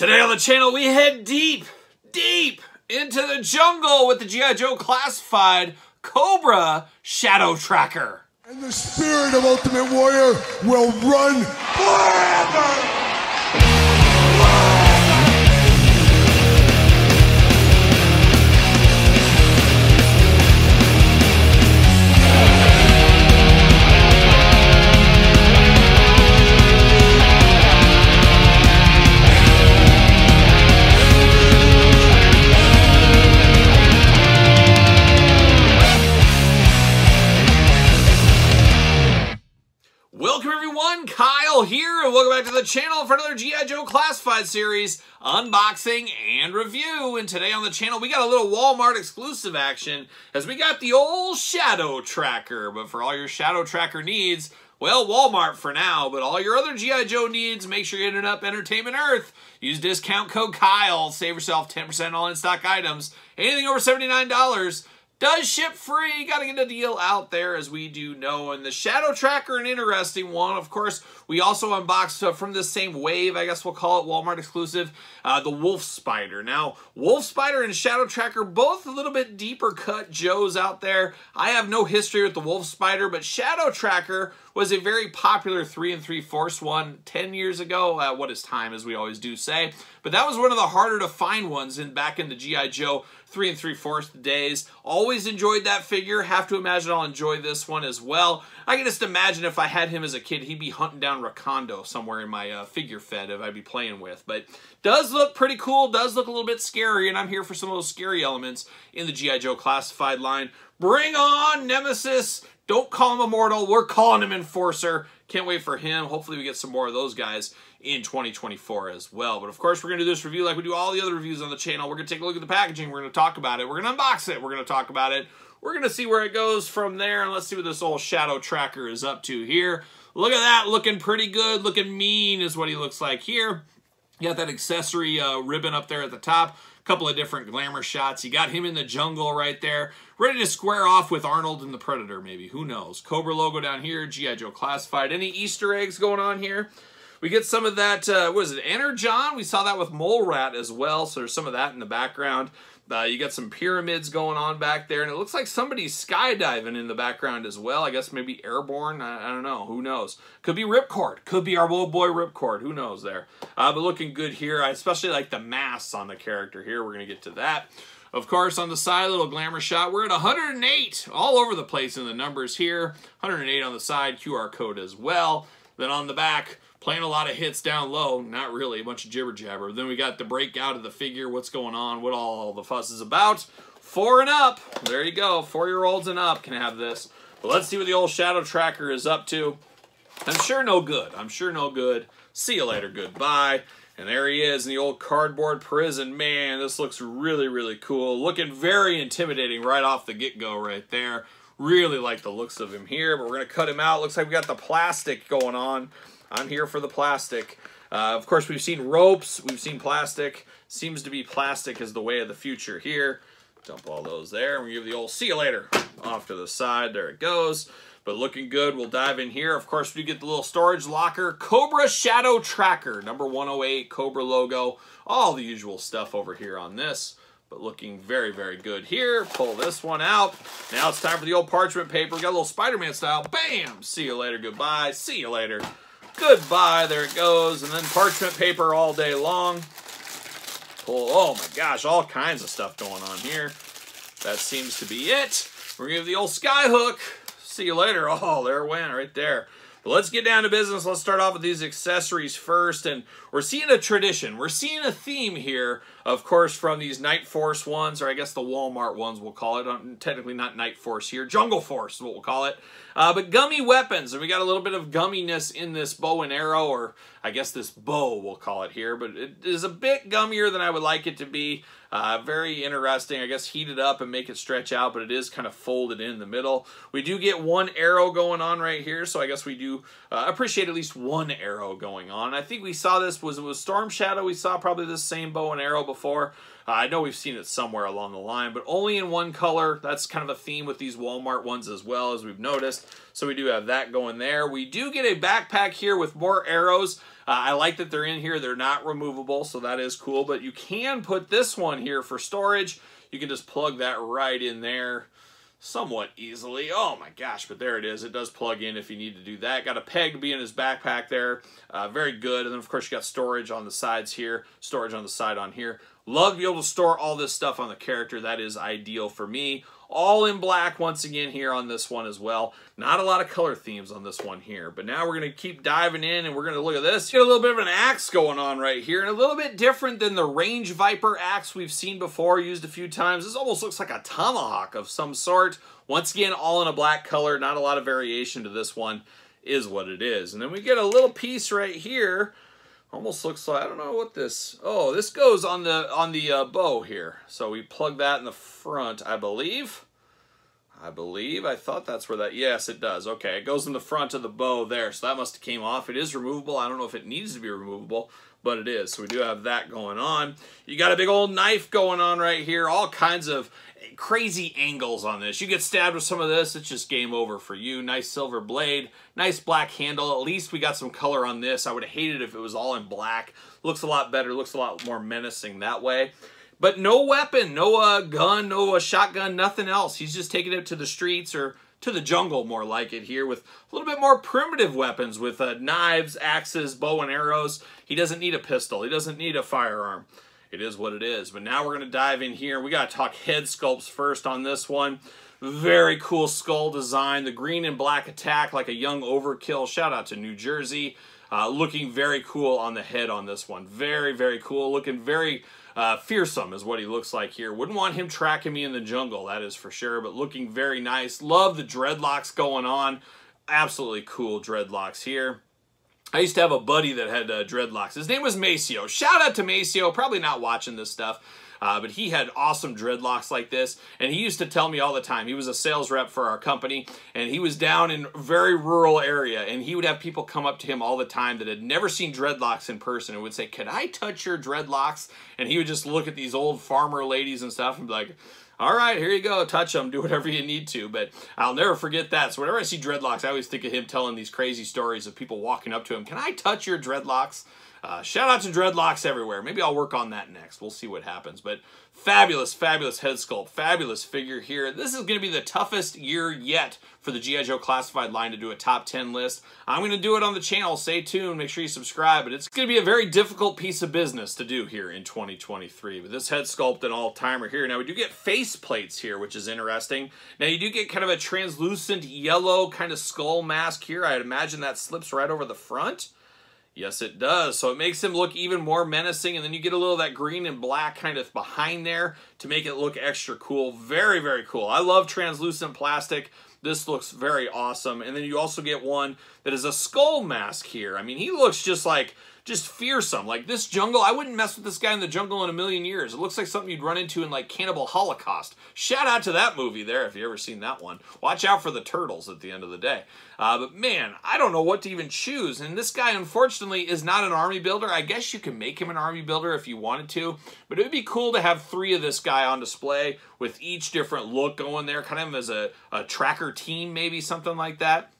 Today on the channel, we head deep, deep into the jungle with the G.I. Joe Classified Cobra Shadow Tracker. And the spirit of Ultimate Warrior will run forever! Channel for another G.I. Joe Classified series, unboxing and review. And today on the channel, we got a little Walmart exclusive action, as we got the old Shadow Tracker. But for all your Shadow Tracker needs, well, Walmart for now, but all your other G.I. Joe needs, make sure you're hitting up Entertainment Earth. Use discount code KYLE, save yourself 10% on all in-stock items. Anything over $79 does ship free. Got to get a deal out there, as we do know. And the Shadow Tracker, an interesting one. Of course, we also unboxed uh, from the same wave, I guess we'll call it Walmart exclusive, uh, the Wolf Spider. Now, Wolf Spider and Shadow Tracker, both a little bit deeper cut Joes out there. I have no history with the Wolf Spider, but Shadow Tracker was a very popular 3 and 3 Force one 10 years ago. Uh, what is time, as we always do say. But that was one of the harder to find ones in back in the G.I. Joe 3 and 3 fourths days. Always enjoyed that figure. Have to imagine I'll enjoy this one as well. I can just imagine if I had him as a kid, he'd be hunting down Recondo somewhere in my uh, figure fed if I'd be playing with. But does look pretty cool, does look a little bit scary, and I'm here for some of those scary elements in the G.I. Joe classified line. Bring on Nemesis! Don't call him Immortal. We're calling him Enforcer. Can't wait for him. Hopefully we get some more of those guys in 2024 as well. But of course, we're going to do this review like we do all the other reviews on the channel. We're going to take a look at the packaging. We're going to talk about it. We're going to unbox it. We're going to talk about it. We're going to see where it goes from there. And let's see what this old Shadow Tracker is up to here. Look at that. Looking pretty good. Looking mean is what he looks like here. You got that accessory uh, ribbon up there at the top couple of different glamour shots. You got him in the jungle right there, ready to square off with Arnold and the Predator, maybe. Who knows? Cobra logo down here, G.I. Joe Classified. Any Easter eggs going on here? We get some of that, uh, what is it, Energon? We saw that with Mole Rat as well, so there's some of that in the background. Uh, you got some pyramids going on back there, and it looks like somebody's skydiving in the background as well. I guess maybe airborne. I, I don't know. Who knows? Could be Ripcord. Could be our old boy Ripcord. Who knows there? Uh, but looking good here. I especially like the masks on the character here. We're going to get to that. Of course, on the side, little glamour shot. We're at 108 all over the place in the numbers here. 108 on the side, QR code as well. Then on the back, playing a lot of hits down low. Not really, a bunch of jibber jabber. Then we got the breakout of the figure, what's going on, what all the fuss is about. Four and up. There you go. Four-year-olds and up can have this. But let's see what the old Shadow Tracker is up to. I'm sure no good. I'm sure no good. See you later. Goodbye. And there he is in the old cardboard prison. Man, this looks really, really cool. Looking very intimidating right off the get-go right there. Really like the looks of him here, but we're going to cut him out. Looks like we got the plastic going on. I'm here for the plastic. Uh, of course, we've seen ropes. We've seen plastic. Seems to be plastic is the way of the future here. Dump all those there. We give the old see you later off to the side. There it goes but looking good. We'll dive in here. Of course, we get the little storage locker. Cobra Shadow Tracker, number 108, Cobra logo. All the usual stuff over here on this, but looking very, very good here. Pull this one out. Now it's time for the old parchment paper. We got a little Spider-Man style. Bam! See you later. Goodbye. See you later. Goodbye. There it goes. And then parchment paper all day long. Oh my gosh, all kinds of stuff going on here. That seems to be it. We're going to give the old sky hook see you later. Oh, there it went right there. But let's get down to business. Let's start off with these accessories first. And we're seeing a tradition. We're seeing a theme here, of course, from these Night Force ones, or I guess the Walmart ones we'll call it. Um, technically not Night Force here. Jungle Force is what we'll call it. Uh, but gummy weapons. And we got a little bit of gumminess in this bow and arrow, or I guess this bow we'll call it here. But it is a bit gummier than I would like it to be. Uh, very interesting. I guess heat it up and make it stretch out, but it is kind of folded in the middle. We do get one arrow going on right here, so I guess we do uh, appreciate at least one arrow going on. I think we saw this was it was Storm Shadow. We saw probably the same bow and arrow before. Uh, I know we've seen it somewhere along the line, but only in one color. That's kind of a theme with these Walmart ones as well, as we've noticed. So we do have that going there. We do get a backpack here with more arrows. Uh, I like that they're in here. They're not removable, so that is cool. But you can put this one here for storage. You can just plug that right in there somewhat easily. Oh my gosh, but there it is. It does plug in if you need to do that. Got a peg to be in his backpack there. Uh, very good. And then, of course, you got storage on the sides here, storage on the side on here. Love to be able to store all this stuff on the character. That is ideal for me. All in black once again here on this one as well. Not a lot of color themes on this one here. But now we're going to keep diving in and we're going to look at this. Get a little bit of an axe going on right here. And a little bit different than the Range Viper axe we've seen before, used a few times. This almost looks like a tomahawk of some sort. Once again, all in a black color. Not a lot of variation to this one is what it is. And then we get a little piece right here almost looks like I don't know what this. Oh, this goes on the on the uh, bow here. So we plug that in the front, I believe. I believe. I thought that's where that. Yes, it does. Okay, it goes in the front of the bow there. So that must have came off. It is removable. I don't know if it needs to be removable, but it is. So we do have that going on. You got a big old knife going on right here. All kinds of crazy angles on this. You get stabbed with some of this, it's just game over for you. Nice silver blade, nice black handle. At least we got some color on this. I would have hated if it was all in black. Looks a lot better, looks a lot more menacing that way. But no weapon, no uh, gun, no uh, shotgun, nothing else. He's just taking it to the streets or to the jungle, more like it here, with a little bit more primitive weapons with uh, knives, axes, bow and arrows. He doesn't need a pistol. He doesn't need a firearm it is what it is. But now we're going to dive in here. We got to talk head sculpts first on this one. Very cool skull design. The green and black attack like a young overkill. Shout out to New Jersey. Uh, looking very cool on the head on this one. Very, very cool. Looking very uh, fearsome is what he looks like here. Wouldn't want him tracking me in the jungle, that is for sure. But looking very nice. Love the dreadlocks going on. Absolutely cool dreadlocks here. I used to have a buddy that had uh, dreadlocks. His name was Maceo. Shout out to Maceo. Probably not watching this stuff. Uh, but he had awesome dreadlocks like this, and he used to tell me all the time. He was a sales rep for our company, and he was down in a very rural area, and he would have people come up to him all the time that had never seen dreadlocks in person and would say, "Can I touch your dreadlocks?" And he would just look at these old farmer ladies and stuff and be like, all right, here you go, touch them, do whatever you need to. But I'll never forget that. So whenever I see dreadlocks, I always think of him telling these crazy stories of people walking up to him. Can I touch your dreadlocks? Uh, shout out to dreadlocks everywhere. Maybe I'll work on that next. We'll see what happens. But fabulous, fabulous head sculpt. Fabulous figure here. This is going to be the toughest year yet for the G.I. Joe Classified line to do a top 10 list. I'm going to do it on the channel. Stay tuned. Make sure you subscribe. But it's going to be a very difficult piece of business to do here in 2023. With this head sculpt and all-timer here. Now, we do get face plates here, which is interesting. Now, you do get kind of a translucent yellow kind of skull mask here. I'd imagine that slips right over the front. Yes, it does. So it makes him look even more menacing, and then you get a little of that green and black kind of behind there to make it look extra cool. Very, very cool. I love translucent plastic. This looks very awesome. And then you also get one that is a skull mask here. I mean, he looks just like just fearsome. Like this jungle, I wouldn't mess with this guy in the jungle in a million years. It looks like something you'd run into in like Cannibal Holocaust. Shout out to that movie there if you ever seen that one. Watch out for the turtles at the end of the day. Uh, but man, I don't know what to even choose. And this guy, unfortunately, is not an army builder. I guess you can make him an army builder if you wanted to. But it would be cool to have three of this guy on display with each different look going there, kind of as a, a tracker team, maybe something like that.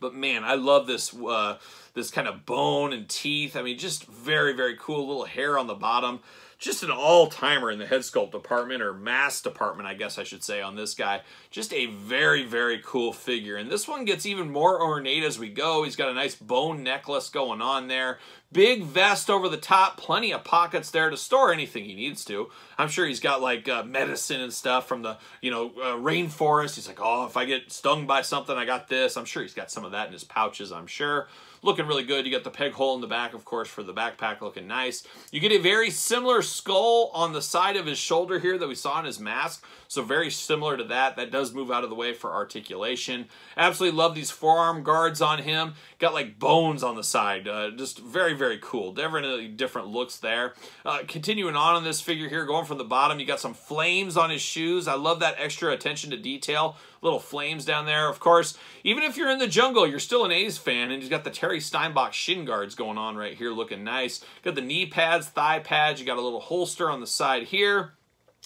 But man, I love this uh, this kind of bone and teeth. I mean, just very, very cool. Little hair on the bottom just an all-timer in the head sculpt department or mass department I guess I should say on this guy. Just a very very cool figure. And this one gets even more ornate as we go. He's got a nice bone necklace going on there. Big vest over the top plenty of pockets there to store anything he needs to. I'm sure he's got like uh, medicine and stuff from the you know uh, rainforest. He's like oh if I get stung by something I got this. I'm sure he's got some of that in his pouches I'm sure. Looking really good. You got the peg hole in the back, of course, for the backpack looking nice. You get a very similar skull on the side of his shoulder here that we saw in his mask. So very similar to that. That does move out of the way for articulation. Absolutely love these forearm guards on him. Got like bones on the side. Uh, just very, very cool. Definitely different looks there. Uh, continuing on in this figure here, going from the bottom, you got some flames on his shoes. I love that extra attention to detail little flames down there. Of course, even if you're in the jungle, you're still an A's fan, and he's got the Terry Steinbach shin guards going on right here, looking nice. Got the knee pads, thigh pads. You got a little holster on the side here.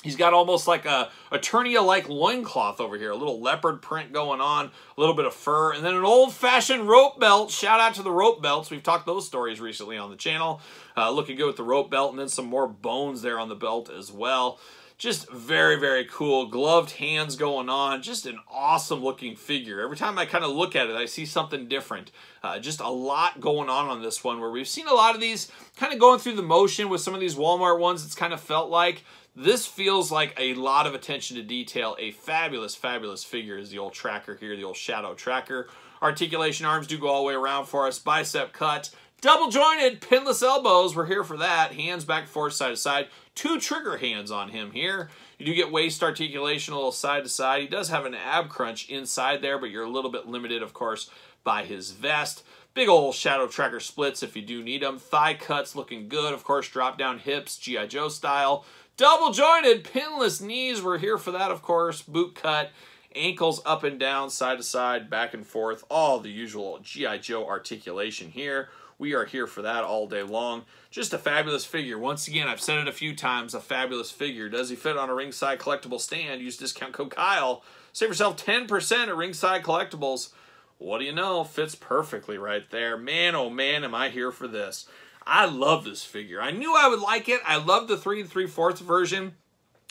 He's got almost like a Eternia-like loincloth over here, a little leopard print going on, a little bit of fur, and then an old-fashioned rope belt. Shout out to the rope belts. We've talked those stories recently on the channel. Uh, looking good with the rope belt, and then some more bones there on the belt as well. Just very, very cool. Gloved hands going on. Just an awesome looking figure. Every time I kind of look at it, I see something different. Uh, just a lot going on on this one where we've seen a lot of these kind of going through the motion with some of these Walmart ones. It's kind of felt like this feels like a lot of attention to detail. A fabulous, fabulous figure is the old tracker here, the old shadow tracker. Articulation arms do go all the way around for us. Bicep cut. Double jointed, pinless elbows. We're here for that. Hands back, forth, side to side. Two trigger hands on him here. You do get waist articulation a little side to side. He does have an ab crunch inside there, but you're a little bit limited, of course, by his vest. Big old shadow tracker splits if you do need them. Thigh cuts looking good. Of course, drop down hips, G.I. Joe style. Double jointed, pinless knees. We're here for that, of course. Boot cut, ankles up and down, side to side, back and forth. All the usual G.I. Joe articulation here. We are here for that all day long. Just a fabulous figure. Once again, I've said it a few times, a fabulous figure. Does he fit on a ringside collectible stand? Use discount code Kyle. Save yourself 10% at ringside collectibles. What do you know? Fits perfectly right there. Man, oh man, am I here for this. I love this figure. I knew I would like it. I love the 3 and 3 fourths version.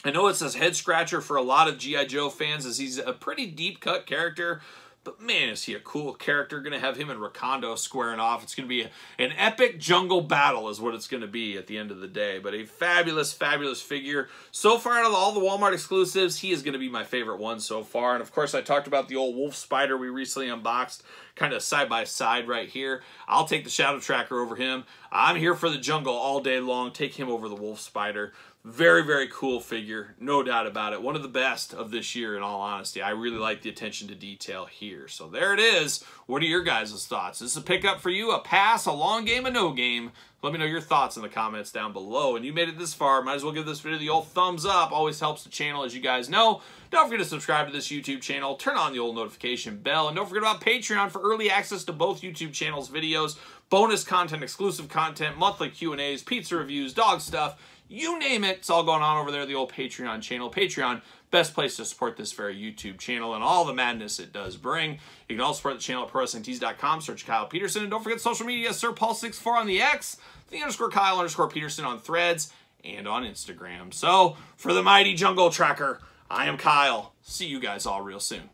I know it's a head scratcher for a lot of G.I. Joe fans as he's a pretty deep cut character, but man, is he a cool character. Going to have him and Recondo squaring off. It's going to be an epic jungle battle is what it's going to be at the end of the day. But a fabulous, fabulous figure. So far out of all the Walmart exclusives, he is going to be my favorite one so far. And of course, I talked about the old Wolf Spider we recently unboxed kind of side by side right here. I'll take the Shadow Tracker over him. I'm here for the jungle all day long. Take him over the Wolf Spider. Very, very cool figure, no doubt about it. One of the best of this year, in all honesty. I really like the attention to detail here. So there it is. What are your guys' thoughts? Is this a pickup for you, a pass, a long game, a no game? Let me know your thoughts in the comments down below. And you made it this far, might as well give this video the old thumbs up. Always helps the channel, as you guys know. Don't forget to subscribe to this YouTube channel. Turn on the old notification bell. And don't forget about Patreon for early access to both YouTube channels' videos, bonus content, exclusive content, monthly Q&As, pizza reviews, dog stuff, you name it, it's all going on over there, the old Patreon channel. Patreon, best place to support this very YouTube channel and all the madness it does bring. You can also support the channel at ProWrestlingTees.com, search Kyle Peterson, and don't forget social media, Sir Paul64 on the X, the underscore Kyle underscore Peterson on Threads, and on Instagram. So, for the mighty Jungle Tracker, I am Kyle. See you guys all real soon.